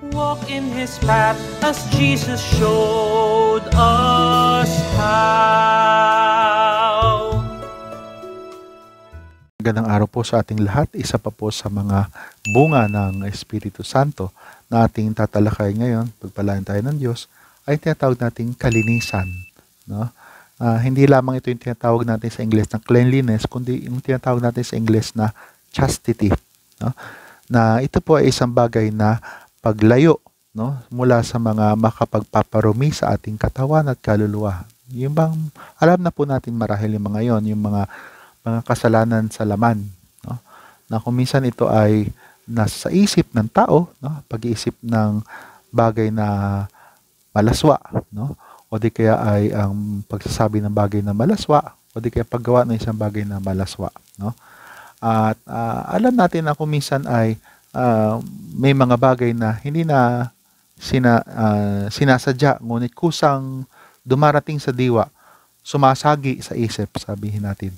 Walk in His path as Jesus showed us how. Magandang araw po sa ating lahat. Isa pa po sa mga bunga ng Espiritu Santo na ating tatalakay ngayon, pagpalain tayo ng Diyos, ay tinatawag nating kalinisan. No? Ah, hindi lamang ito yung tinatawag natin sa English na cleanliness, kundi yung tinatawag natin sa English na chastity. No? Na ito po ay isang bagay na paglayo no mula sa mga makapagpaparumi sa ating katawan at kaluluwa. Yung bang alam na po natin marahil yung mga yon, yung mga mga kasalanan sa laman, no? Na kung minsan ito ay nasa isip ng tao, no? Pag-iisip ng bagay na malaswa, no? O di kaya ay ang pagsasabi ng bagay na malaswa, o di kaya paggawa ng isang bagay na malaswa, no? At ah, alam natin na kung minsan ay ah, may mga bagay na hindi na sina, ah, sinasadya, ngunit kusang dumarating sa diwa, sumasagi sa isip, sabihin natin.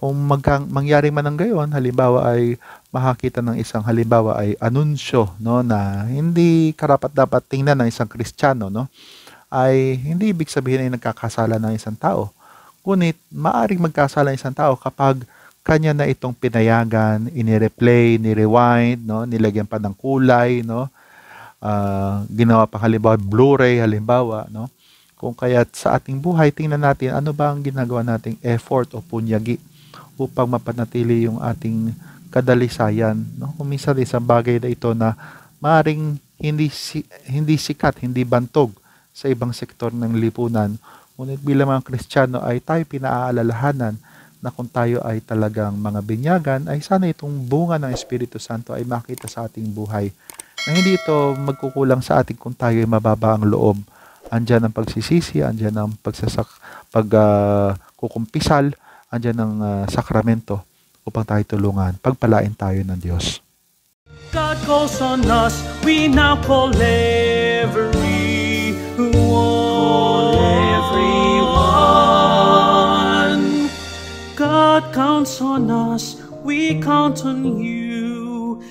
Kung magkang, mangyari man ng gayon, halimbawa ay makakita ng isang halimbawa ay anunsyo no na hindi karapat dapat tingnan ng isang Kristiyano no ay hindi ibig sabihin ay nagkakasala ng isang tao. Ngunit maaring magkasala ng isang tao kapag kanya na itong pinayagan, inireplay, ni-rewind, no, nilagyan pa ng kulay, no, ah, ginawa pa halimbawa Blu-ray halimbawa, no. Kung kaya sa ating buhay, tingnan natin ano ba ang ginagawa nating effort o punyagi upang mapanatili yung ating kadalisayan. No? Kung minsan isang bagay na ito na maring hindi, si, hindi sikat, hindi bantog sa ibang sektor ng lipunan. Ngunit bilang mga Kristiyano ay tayo pinaaalalahanan na kung tayo ay talagang mga binyagan, ay sana itong bunga ng Espiritu Santo ay makita sa ating buhay. Na hindi ito magkukulang sa ating kung tayo ay mababa ang loob. Andyan ang pagsisisi, andyan ang pagsasak, pag, ah, kukumpisal, ang ah, sakramento upang tayo tulungan. Pagpalain tayo ng Diyos. God calls on us, we now call everyone. Counts on us, we count on you.